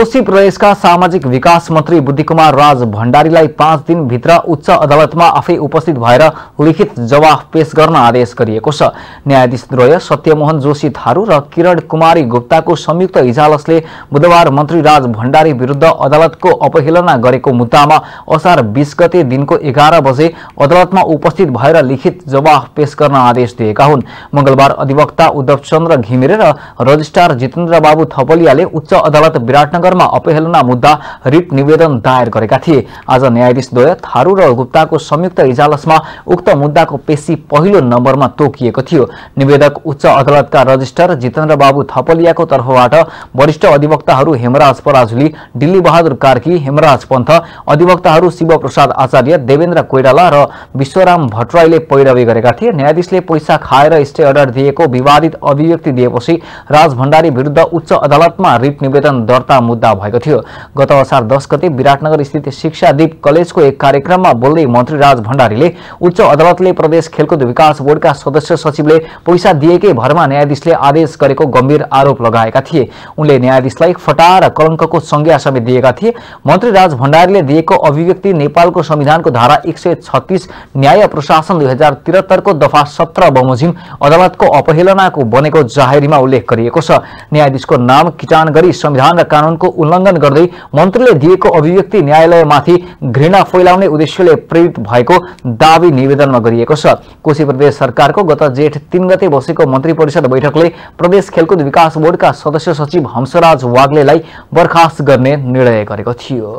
कोशी प्रदेशका सामाजिक विकास मन्त्री बुद्धिकुमार राज भण्डारीलाई पाँच दिनभित्र उच्च अदालतमा आफै उपस्थित भएर लिखित जवाफ पेश गर्न आदेश गरिएको छ। न्यायाधीश द्वय सत्यमोहन जोशी थारू र किरण कुमारी गुप्ताको संयुक्त इजालसले बुधबार मन्त्री राज भण्डारी विरुद्ध अदालतको अपहेलना गरेको मुद्दामा असार बिस गते दिनको एघार बजे अदालतमा उपस्थित भएर लिखित जवाफ पेश गर्न आदेश दिएका हुन्। मंगलबार अधिवक्ता उद्धव चन्द्र घिमिरे र रजिस्ट्रार जितेन्द्र बाबु थपलियाले उच्च अदालत विराटनगर नगरमा अपहेलना मुद्दा रिट निवेदन दायर गरेका थिए। आज न्यायाधीश द्वय थारू र गुप्ताको संयुक्त इजालसमा उक्त मुद्दाको पेशी पहिलो नम्बरमा तोकिएको थियो। निवेदक उच्च अदालतका रजिस्टर जितेन्द्र बाबु थपलियाको तर्फबाट वरिष्ठ अधिवक्ताहरू हेमराज पराजुली दिल्ली बहादुर कार्की हेमराज पन्थ अधिवक्ताहरू शिवप्रसाद आचार्य देवेन्द्र कोइराला र विश्वराम भट्टराईले पैरवी गरेका थिए। न्यायाधीशले पैसा खाएर स्टे अर्डर दिएको विवादित अभिव्यक्ति दिएपछि राज भण्डारी विरुद्ध उच्च अदालतमा रिट निवेदन दर्ता मुद्दा भएको थियो। गत असार दस गते विराटनगर स्थित शिक्षादीप कलेजको एक कार्यक्रममा बोल्दै मन्त्री राज भण्डारीले उच्च अदालतले प्रदेश खेलकुद विकास बोर्डका सदस्य सचिवले पैसा दिएकै भरमा न्यायाधीशले आदेश गरेको गम्भीर आरोप लगाएका थिए। उनले न्यायाधीशलाई फटा र कलङ्कको संज्ञा समेत दिएका थिए। मन्त्री राज भण्डारीले दिएको अभिव्यक्ति नेपालको संविधानको धारा एक सय छत्तिस न्याय प्रशासन दुई हजार त्रिहत्तरको दफा सत्र बमोजिम अदालतको अपहेलनाको बनेको जाहेरीमा उल्लेख गरिएको छ। न्यायाधीशको नाम किटान गरी संविधान र कानून कानूनको उल्लङ्घन गर्दै मन्त्रीले दिएको अभिव्यक्ति न्यायालयमाथि घृणा फैलाउने उद्देश्यले प्रेरित भएको दावी निवेदनमा गरिएको छ। कोशी प्रदेश सरकारको गत जेठ तीन गते बसेको मन्त्री परिषद बैठकले प्रदेश खेलकुद विकास बोर्डका सदस्य सचिव हंसराज वाग्लेलाई बर्खास्त गर्ने निर्णय गरेको थियो।